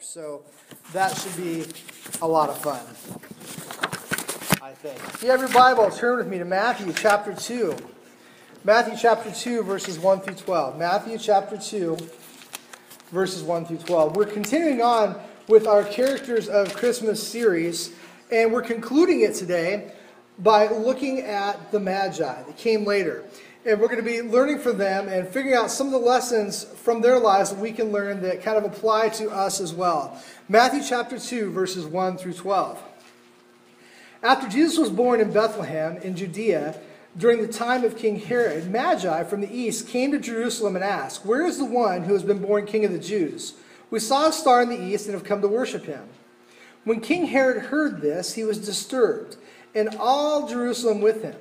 So that should be a lot of fun, I think. If you have your Bible, turn with me to Matthew chapter 2. Matthew chapter 2, verses 1 through 12. Matthew chapter 2, verses 1 through 12. We're continuing on with our Characters of Christmas series, and we're concluding it today by looking at the Magi that came later. And we're going to be learning from them and figuring out some of the lessons from their lives that we can learn that kind of apply to us as well. Matthew chapter 2, verses 1 through 12. After Jesus was born in Bethlehem in Judea, during the time of King Herod, Magi from the east came to Jerusalem and asked, Where is the one who has been born king of the Jews? We saw a star in the east and have come to worship him. When King Herod heard this, he was disturbed, and all Jerusalem with him.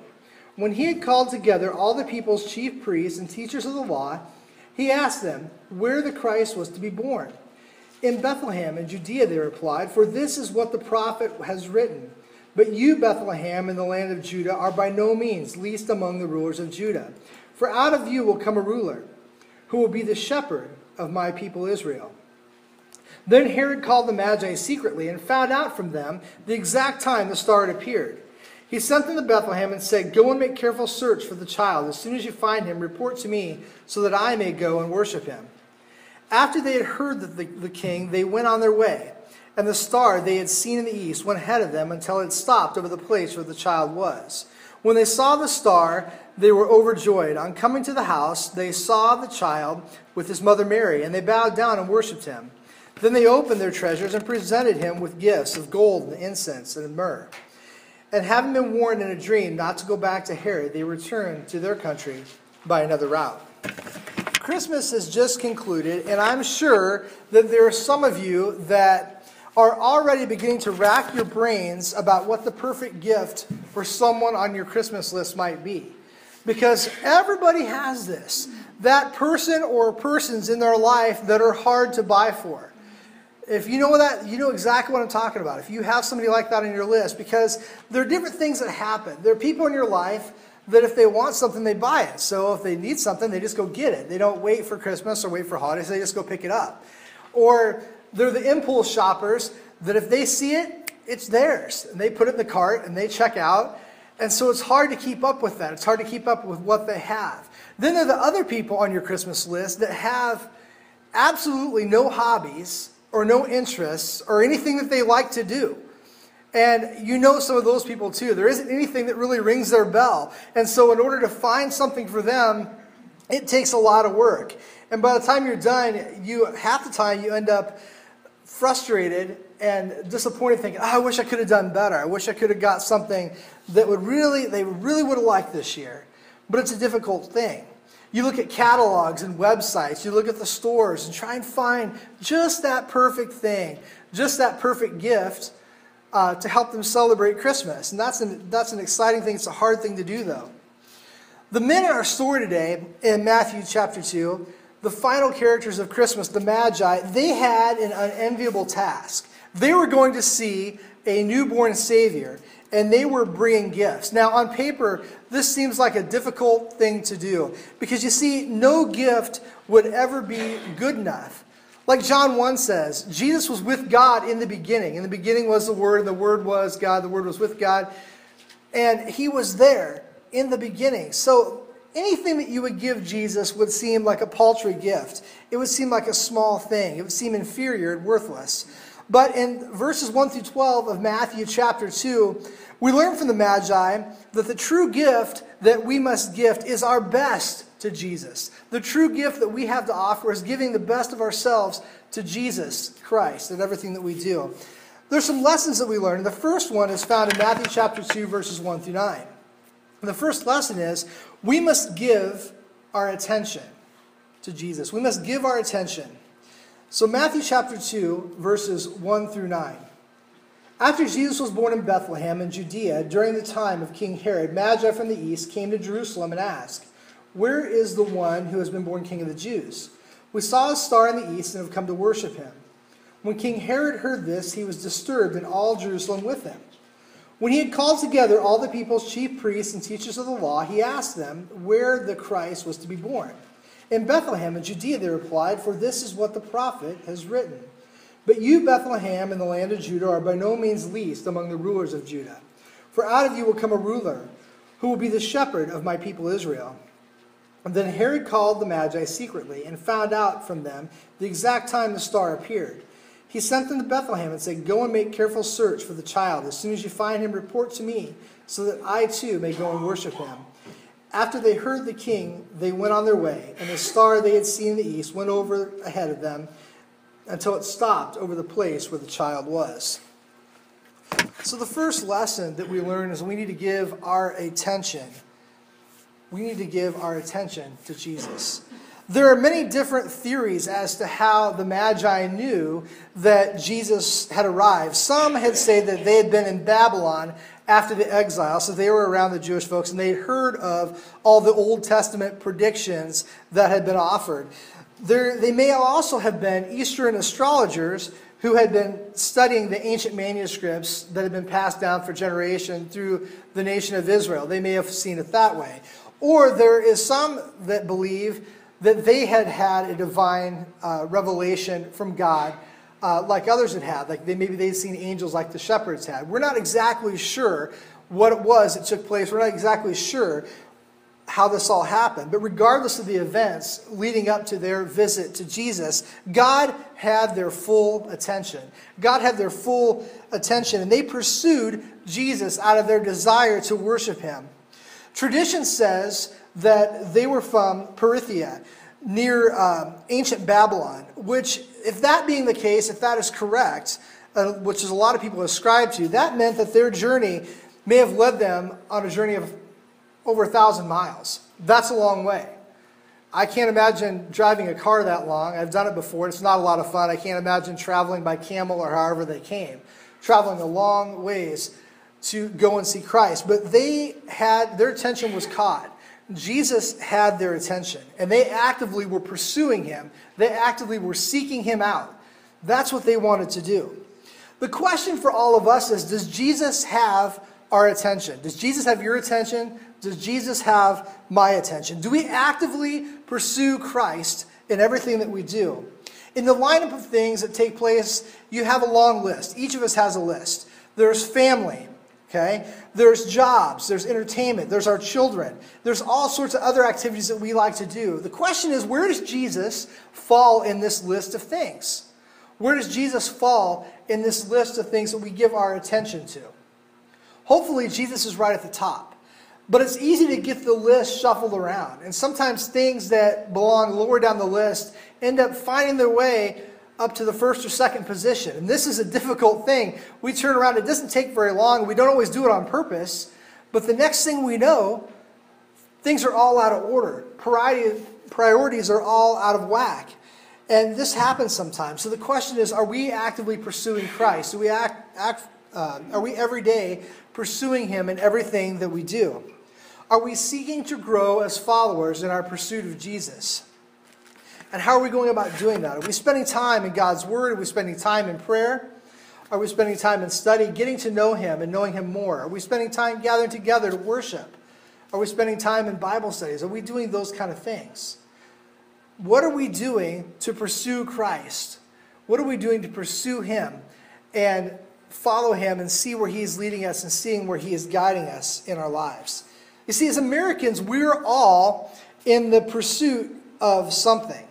When he had called together all the people's chief priests and teachers of the law, he asked them where the Christ was to be born. In Bethlehem in Judea, they replied, for this is what the prophet has written. But you, Bethlehem, in the land of Judah, are by no means least among the rulers of Judah. For out of you will come a ruler, who will be the shepherd of my people Israel. Then Herod called the Magi secretly and found out from them the exact time the star had appeared. He sent them to Bethlehem and said, Go and make careful search for the child. As soon as you find him, report to me so that I may go and worship him. After they had heard the, the, the king, they went on their way. And the star they had seen in the east went ahead of them until it stopped over the place where the child was. When they saw the star, they were overjoyed. On coming to the house, they saw the child with his mother Mary, and they bowed down and worshipped him. Then they opened their treasures and presented him with gifts of gold and incense and myrrh. And having been warned in a dream not to go back to Herod, they returned to their country by another route. Christmas has just concluded, and I'm sure that there are some of you that are already beginning to rack your brains about what the perfect gift for someone on your Christmas list might be. Because everybody has this. That person or persons in their life that are hard to buy for. If you know that, you know exactly what I'm talking about. If you have somebody like that on your list, because there are different things that happen. There are people in your life that if they want something, they buy it. So if they need something, they just go get it. They don't wait for Christmas or wait for holidays, they just go pick it up. Or they're the impulse shoppers that if they see it, it's theirs. And they put it in the cart and they check out. And so it's hard to keep up with that. It's hard to keep up with what they have. Then there are the other people on your Christmas list that have absolutely no hobbies or no interests or anything that they like to do. And you know some of those people too. There isn't anything that really rings their bell. And so, in order to find something for them, it takes a lot of work. And by the time you're done, you half the time you end up frustrated and disappointed, thinking, oh, "I wish I could have done better. I wish I could have got something that would really they really would have liked this year." But it's a difficult thing. You look at catalogs and websites, you look at the stores and try and find just that perfect thing, just that perfect gift uh, to help them celebrate Christmas. And that's an, that's an exciting thing. It's a hard thing to do, though. The men in our story today, in Matthew chapter 2, the final characters of Christmas, the Magi, they had an unenviable task. They were going to see a newborn Savior and they were bringing gifts. Now, on paper, this seems like a difficult thing to do because you see, no gift would ever be good enough. Like John 1 says, Jesus was with God in the beginning. In the beginning was the Word, and the Word was God, the Word was with God. And He was there in the beginning. So anything that you would give Jesus would seem like a paltry gift. It would seem like a small thing. It would seem inferior and worthless. But in verses 1 through 12 of Matthew chapter 2, we learn from the Magi that the true gift that we must gift is our best to Jesus. The true gift that we have to offer is giving the best of ourselves to Jesus Christ in everything that we do. There's some lessons that we learn. The first one is found in Matthew chapter 2, verses 1 through 9. And the first lesson is we must give our attention to Jesus. We must give our attention. So, Matthew chapter 2, verses 1 through 9. After Jesus was born in Bethlehem in Judea during the time of King Herod, Magi from the east came to Jerusalem and asked, Where is the one who has been born king of the Jews? We saw a star in the east and have come to worship him. When King Herod heard this, he was disturbed, and all Jerusalem with him. When he had called together all the people's chief priests and teachers of the law, he asked them where the Christ was to be born. In Bethlehem in Judea, they replied, For this is what the prophet has written. But you, Bethlehem, in the land of Judah, are by no means least among the rulers of Judah. For out of you will come a ruler who will be the shepherd of my people Israel. And then Herod called the Magi secretly and found out from them the exact time the star appeared. He sent them to Bethlehem and said, Go and make careful search for the child. As soon as you find him, report to me, so that I too may go and worship him. After they heard the king, they went on their way, and the star they had seen in the east went over ahead of them until it stopped over the place where the child was. So, the first lesson that we learn is we need to give our attention. We need to give our attention to Jesus. There are many different theories as to how the Magi knew that Jesus had arrived. Some had said that they had been in Babylon after the exile, so they were around the Jewish folks and they had heard of all the Old Testament predictions that had been offered. There, they may also have been Eastern astrologers who had been studying the ancient manuscripts that had been passed down for generation through the nation of Israel. They may have seen it that way. Or there is some that believe that they had had a divine uh, revelation from God, uh, like others had had. Like they, maybe they'd seen angels like the shepherds had. We're not exactly sure what it was that took place. We're not exactly sure how this all happened. But regardless of the events leading up to their visit to Jesus, God had their full attention. God had their full attention, and they pursued Jesus out of their desire to worship him. Tradition says that they were from Parthia, near uh, ancient Babylon, which, if that being the case, if that is correct, uh, which is a lot of people ascribe to, that meant that their journey may have led them on a journey of over a thousand miles. That's a long way. I can't imagine driving a car that long. I've done it before. It's not a lot of fun. I can't imagine traveling by camel or however they came. Traveling a long ways to go and see Christ. But they had, their attention was caught. Jesus had their attention, and they actively were pursuing him. They actively were seeking him out. That's what they wanted to do. The question for all of us is Does Jesus have our attention? Does Jesus have your attention? Does Jesus have my attention? Do we actively pursue Christ in everything that we do? In the lineup of things that take place, you have a long list. Each of us has a list. There's family, okay? There's jobs, there's entertainment, there's our children, there's all sorts of other activities that we like to do. The question is, where does Jesus fall in this list of things? Where does Jesus fall in this list of things that we give our attention to? Hopefully, Jesus is right at the top. But it's easy to get the list shuffled around. And sometimes things that belong lower down the list end up finding their way up to the first or second position. And this is a difficult thing. We turn around, it doesn't take very long. We don't always do it on purpose. But the next thing we know, things are all out of order. Priorities are all out of whack. And this happens sometimes. So the question is are we actively pursuing Christ? Do we act, act uh, are we every day pursuing Him in everything that we do? Are we seeking to grow as followers in our pursuit of Jesus? And how are we going about doing that? Are we spending time in God's Word? Are we spending time in prayer? Are we spending time in study, getting to know Him and knowing Him more? Are we spending time gathering together to worship? Are we spending time in Bible studies? Are we doing those kind of things? What are we doing to pursue Christ? What are we doing to pursue Him and follow Him and see where He is leading us and seeing where He is guiding us in our lives? You see, as Americans, we're all in the pursuit of something.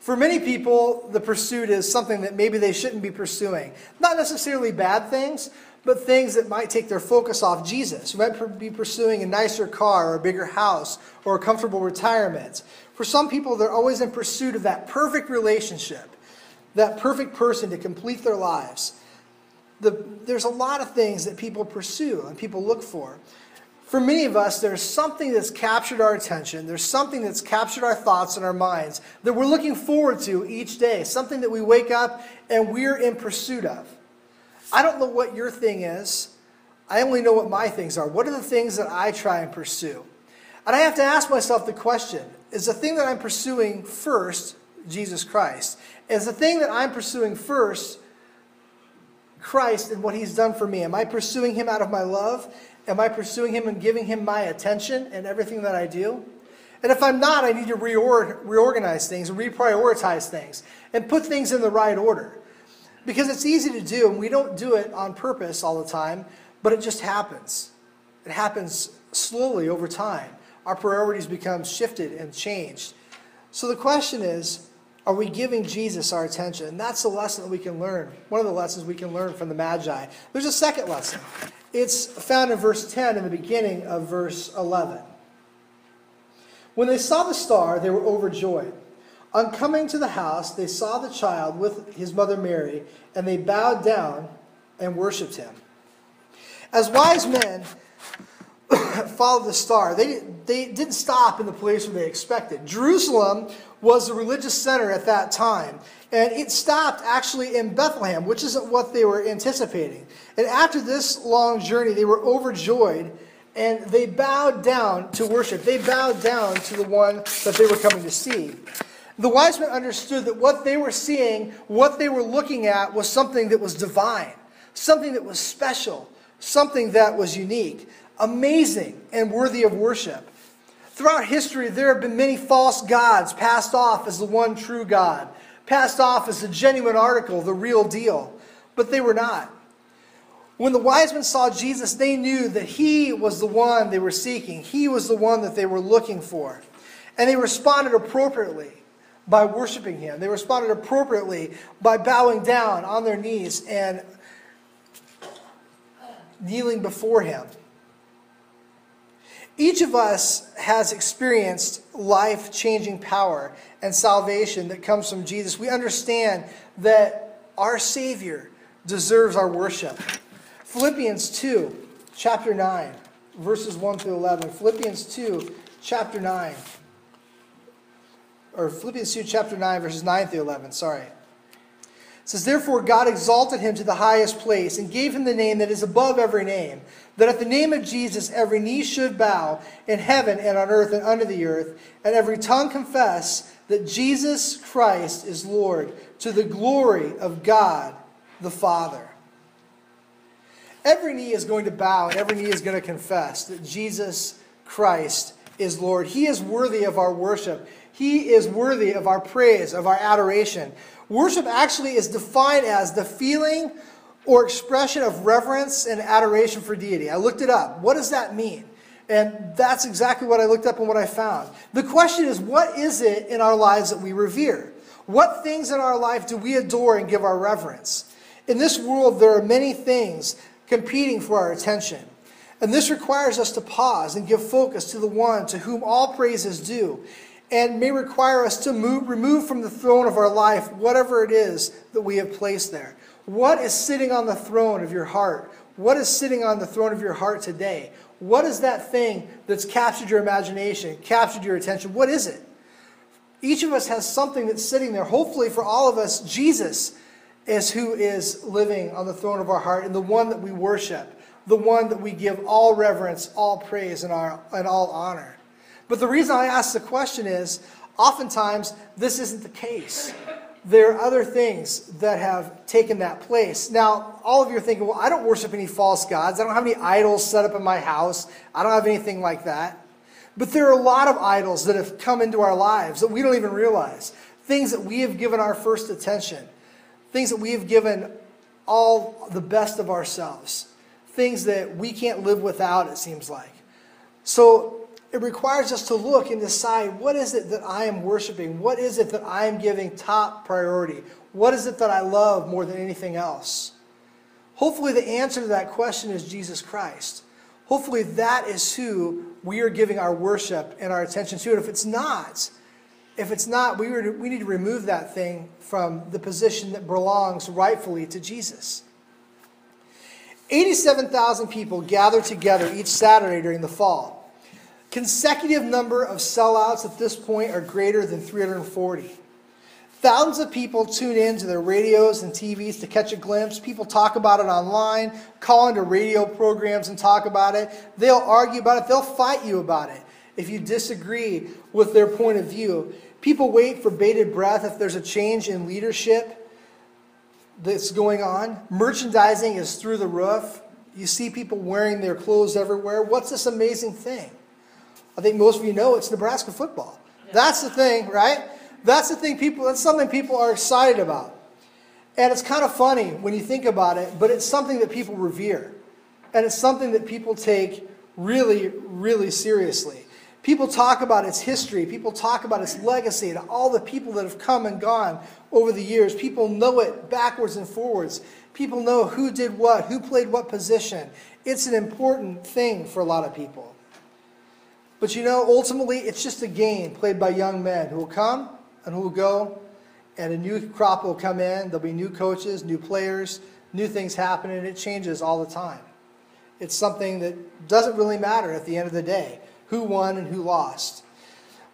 For many people, the pursuit is something that maybe they shouldn't be pursuing. Not necessarily bad things, but things that might take their focus off Jesus. You might be pursuing a nicer car or a bigger house or a comfortable retirement. For some people, they're always in pursuit of that perfect relationship, that perfect person to complete their lives. The, there's a lot of things that people pursue and people look for for many of us, there's something that's captured our attention. There's something that's captured our thoughts and our minds that we're looking forward to each day, something that we wake up and we're in pursuit of. I don't know what your thing is. I only know what my things are. What are the things that I try and pursue? And I have to ask myself the question is the thing that I'm pursuing first Jesus Christ? Is the thing that I'm pursuing first Christ and what he's done for me? Am I pursuing him out of my love? Am I pursuing Him and giving Him my attention and everything that I do? And if I'm not, I need to reorganize things, reprioritize things, and put things in the right order. Because it's easy to do, and we don't do it on purpose all the time, but it just happens. It happens slowly over time. Our priorities become shifted and changed. So the question is, are we giving Jesus our attention? And that's the lesson that we can learn. One of the lessons we can learn from the Magi. There's a second lesson. It's found in verse 10 in the beginning of verse 11. When they saw the star, they were overjoyed. On coming to the house, they saw the child with his mother Mary, and they bowed down and worshiped him. As wise men followed the star, they, they didn't stop in the place where they expected. Jerusalem was the religious center at that time, and it stopped actually in Bethlehem, which isn't what they were anticipating. And after this long journey, they were overjoyed and they bowed down to worship. They bowed down to the one that they were coming to see. The wise men understood that what they were seeing, what they were looking at, was something that was divine, something that was special, something that was unique, amazing, and worthy of worship. Throughout history, there have been many false gods passed off as the one true God, passed off as the genuine article, the real deal, but they were not. When the wise men saw Jesus, they knew that he was the one they were seeking. He was the one that they were looking for. And they responded appropriately by worshiping him. They responded appropriately by bowing down on their knees and kneeling before him. Each of us has experienced life changing power and salvation that comes from Jesus. We understand that our Savior deserves our worship. Philippians 2, chapter 9, verses 1 through 11. Philippians 2, chapter 9. Or Philippians 2, chapter 9, verses 9 through 11. Sorry. It says, Therefore God exalted him to the highest place and gave him the name that is above every name, that at the name of Jesus every knee should bow in heaven and on earth and under the earth, and every tongue confess that Jesus Christ is Lord, to the glory of God the Father. Every knee is going to bow and every knee is going to confess that Jesus Christ is Lord. He is worthy of our worship. He is worthy of our praise, of our adoration. Worship actually is defined as the feeling or expression of reverence and adoration for deity. I looked it up. What does that mean? And that's exactly what I looked up and what I found. The question is what is it in our lives that we revere? What things in our life do we adore and give our reverence? In this world, there are many things competing for our attention. And this requires us to pause and give focus to the one to whom all praise is due, and may require us to move, remove from the throne of our life whatever it is that we have placed there. What is sitting on the throne of your heart? What is sitting on the throne of your heart today? What is that thing that's captured your imagination, captured your attention? What is it? Each of us has something that's sitting there. Hopefully, for all of us, Jesus is who is living on the throne of our heart and the one that we worship, the one that we give all reverence, all praise, and, our, and all honor. But the reason I ask the question is oftentimes this isn't the case. There are other things that have taken that place. Now, all of you are thinking, well, I don't worship any false gods. I don't have any idols set up in my house. I don't have anything like that. But there are a lot of idols that have come into our lives that we don't even realize. Things that we have given our first attention things that we have given all the best of ourselves, things that we can't live without, it seems like. So it requires us to look and decide what is it that I am worshiping? What is it that I am giving top priority? What is it that I love more than anything else? Hopefully, the answer to that question is Jesus Christ. Hopefully, that is who we are giving our worship and our attention to. And if it's not, if it's not, we, to, we need to remove that thing from the position that belongs rightfully to Jesus. 87,000 people gather together each Saturday during the fall. Consecutive number of sellouts at this point are greater than 340. Thousands of people tune in to their radios and TVs to catch a glimpse. People talk about it online, call into radio programs and talk about it. They'll argue about it, they'll fight you about it if you disagree with their point of view. People wait for bated breath if there's a change in leadership that's going on. Merchandising is through the roof. You see people wearing their clothes everywhere. What's this amazing thing? I think most of you know it's Nebraska football. That's the thing, right? That's the thing people that's something people are excited about. And it's kind of funny when you think about it, but it's something that people revere. And it's something that people take really, really seriously. People talk about its history, people talk about its legacy, and all the people that have come and gone over the years. People know it backwards and forwards. People know who did what, who played what position. It's an important thing for a lot of people. But you know, ultimately, it's just a game played by young men who will come and who will go, and a new crop will come in. There'll be new coaches, new players, new things happen, and it changes all the time. It's something that doesn't really matter at the end of the day who won and who lost.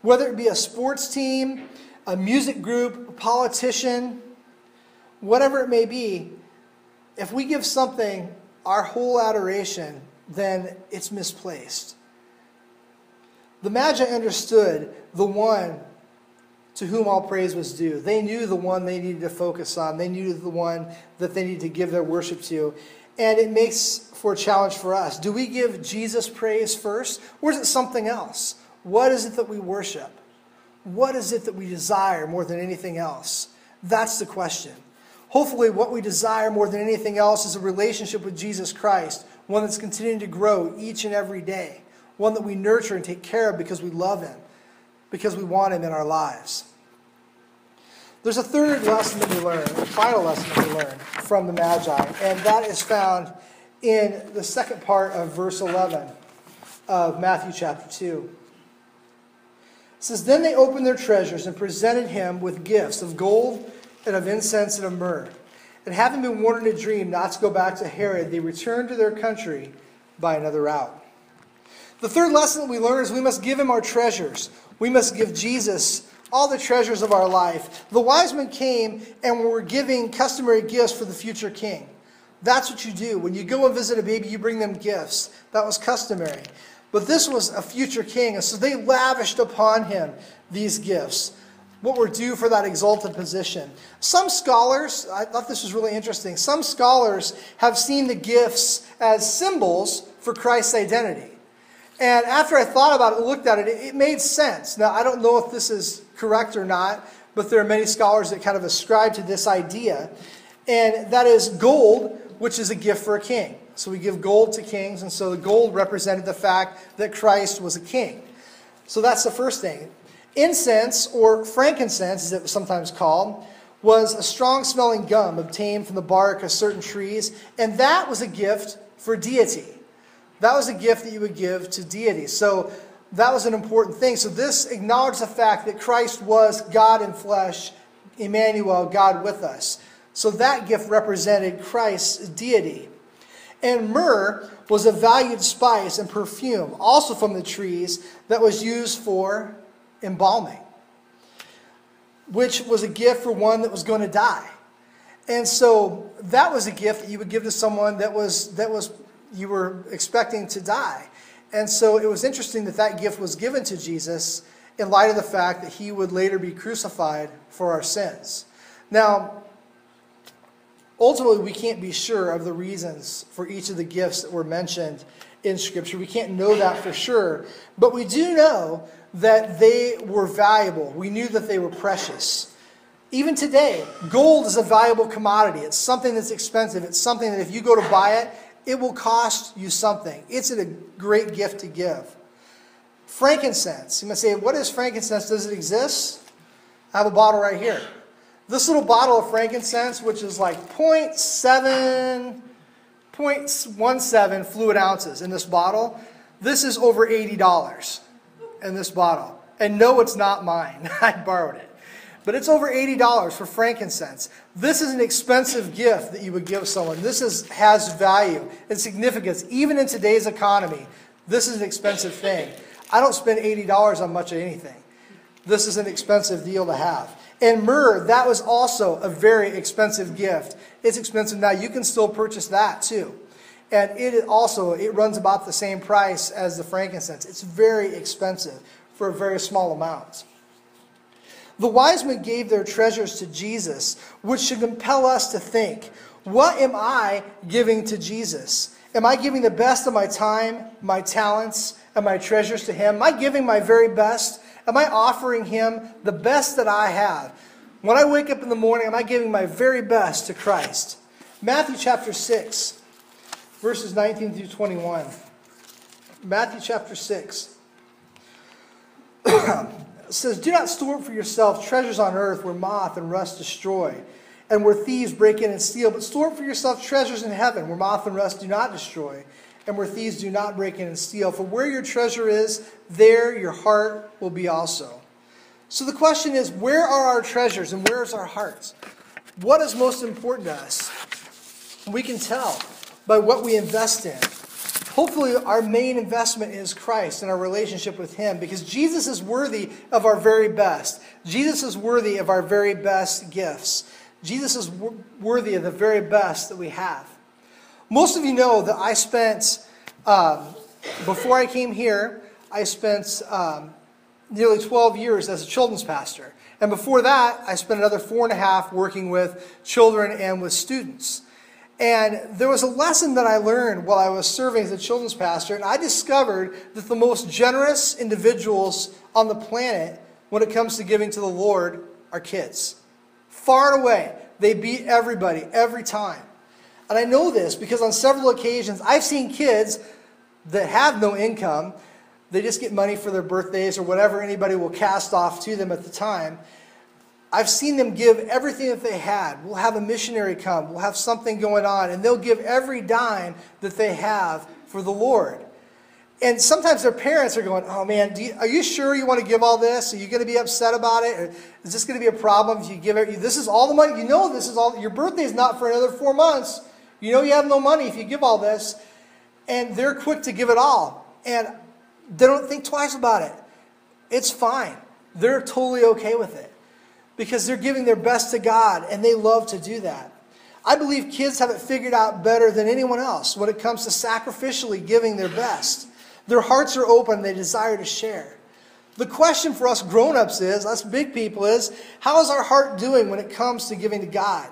Whether it be a sports team, a music group, a politician, whatever it may be, if we give something our whole adoration, then it's misplaced. The Magi understood the one to whom all praise was due. They knew the one they needed to focus on. They knew the one that they needed to give their worship to. And it makes for a challenge for us. Do we give Jesus praise first, or is it something else? What is it that we worship? What is it that we desire more than anything else? That's the question. Hopefully, what we desire more than anything else is a relationship with Jesus Christ, one that's continuing to grow each and every day, one that we nurture and take care of because we love Him, because we want Him in our lives. There's a third lesson that we learn, a final lesson that we learn from the Magi, and that is found in the second part of verse 11 of Matthew chapter 2. It says, Then they opened their treasures and presented him with gifts of gold and of incense and of myrrh. And having been warned in a dream not to go back to Herod, they returned to their country by another route. The third lesson that we learn is we must give him our treasures. We must give Jesus all the treasures of our life. The wise men came and were giving customary gifts for the future king. That's what you do. When you go and visit a baby, you bring them gifts. That was customary. But this was a future king, and so they lavished upon him these gifts, what were due for that exalted position. Some scholars, I thought this was really interesting, some scholars have seen the gifts as symbols for Christ's identity. And after I thought about it, looked at it, it made sense. Now, I don't know if this is correct or not, but there are many scholars that kind of ascribe to this idea. And that is gold, which is a gift for a king. So we give gold to kings, and so the gold represented the fact that Christ was a king. So that's the first thing. Incense, or frankincense as it was sometimes called, was a strong smelling gum obtained from the bark of certain trees, and that was a gift for deity. That was a gift that you would give to deity. So that was an important thing. So this acknowledged the fact that Christ was God in flesh, Emmanuel, God with us. So that gift represented Christ's deity. And myrrh was a valued spice and perfume, also from the trees, that was used for embalming, which was a gift for one that was going to die. And so that was a gift that you would give to someone that was that was you were expecting to die. And so it was interesting that that gift was given to Jesus in light of the fact that he would later be crucified for our sins. Now, ultimately, we can't be sure of the reasons for each of the gifts that were mentioned in Scripture. We can't know that for sure. But we do know that they were valuable. We knew that they were precious. Even today, gold is a valuable commodity. It's something that's expensive. It's something that if you go to buy it, it will cost you something. It's a great gift to give. Frankincense. You might say, what is frankincense? Does it exist? I have a bottle right here. This little bottle of frankincense, which is like 0.7, 0.17 fluid ounces in this bottle, this is over $80 in this bottle. And no, it's not mine. I borrowed it but it's over $80 for frankincense. This is an expensive gift that you would give someone. This is, has value and significance. Even in today's economy, this is an expensive thing. I don't spend $80 on much of anything. This is an expensive deal to have. And myrrh, that was also a very expensive gift. It's expensive now. You can still purchase that too. And it also, it runs about the same price as the frankincense. It's very expensive for a very small amount. The wise men gave their treasures to Jesus, which should compel us to think what am I giving to Jesus? Am I giving the best of my time, my talents, and my treasures to Him? Am I giving my very best? Am I offering Him the best that I have? When I wake up in the morning, am I giving my very best to Christ? Matthew chapter 6, verses 19 through 21. Matthew chapter 6 says, Do not store for yourself treasures on earth where moth and rust destroy, and where thieves break in and steal, but store for yourself treasures in heaven where moth and rust do not destroy, and where thieves do not break in and steal. For where your treasure is, there your heart will be also. So the question is, where are our treasures and where is our hearts? What is most important to us? We can tell by what we invest in. Hopefully, our main investment is Christ and our relationship with Him because Jesus is worthy of our very best. Jesus is worthy of our very best gifts. Jesus is worthy of the very best that we have. Most of you know that I spent, um, before I came here, I spent um, nearly 12 years as a children's pastor. And before that, I spent another four and a half working with children and with students. And there was a lesson that I learned while I was serving as a children's pastor, and I discovered that the most generous individuals on the planet when it comes to giving to the Lord are kids. Far and away, they beat everybody every time. And I know this because on several occasions I've seen kids that have no income, they just get money for their birthdays or whatever anybody will cast off to them at the time. I've seen them give everything that they had. We'll have a missionary come, we'll have something going on, and they'll give every dime that they have for the Lord. And sometimes their parents are going, Oh man, you, are you sure you want to give all this? Are you going to be upset about it? Or is this going to be a problem if you give it? This is all the money. You know, this is all, your birthday is not for another four months. You know, you have no money if you give all this. And they're quick to give it all. And they don't think twice about it. It's fine. They're totally okay with it because they're giving their best to God and they love to do that. I believe kids have it figured out better than anyone else when it comes to sacrificially giving their best. Their hearts are open, they desire to share. The question for us grown ups is, us big people is, how is our heart doing when it comes to giving to God?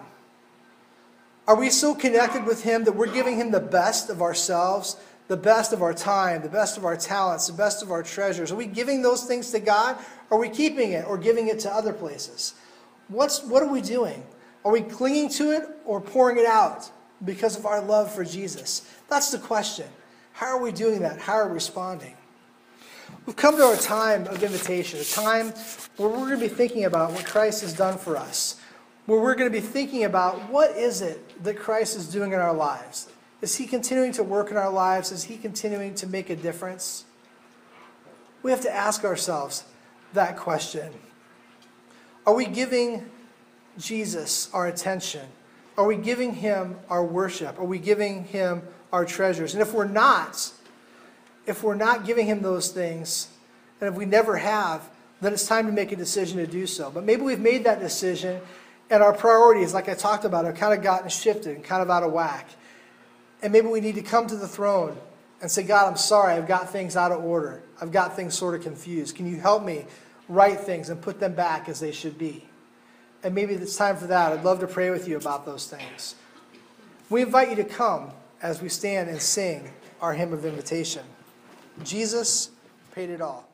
Are we so connected with Him that we're giving Him the best of ourselves, the best of our time, the best of our talents, the best of our treasures? Are we giving those things to God? Are we keeping it or giving it to other places? What's, what are we doing? Are we clinging to it or pouring it out because of our love for Jesus? That's the question. How are we doing that? How are we responding? We've come to our time of invitation, a time where we're going to be thinking about what Christ has done for us, where we're going to be thinking about what is it that Christ is doing in our lives. Is he continuing to work in our lives? Is he continuing to make a difference? We have to ask ourselves that question. Are we giving Jesus our attention? Are we giving him our worship? Are we giving him our treasures? And if we're not, if we're not giving him those things, and if we never have, then it's time to make a decision to do so. But maybe we've made that decision and our priorities, like I talked about, have kind of gotten shifted and kind of out of whack. And maybe we need to come to the throne and say, God, I'm sorry, I've got things out of order. I've got things sort of confused. Can you help me right things and put them back as they should be? And maybe it's time for that. I'd love to pray with you about those things. We invite you to come as we stand and sing our hymn of invitation. Jesus paid it all.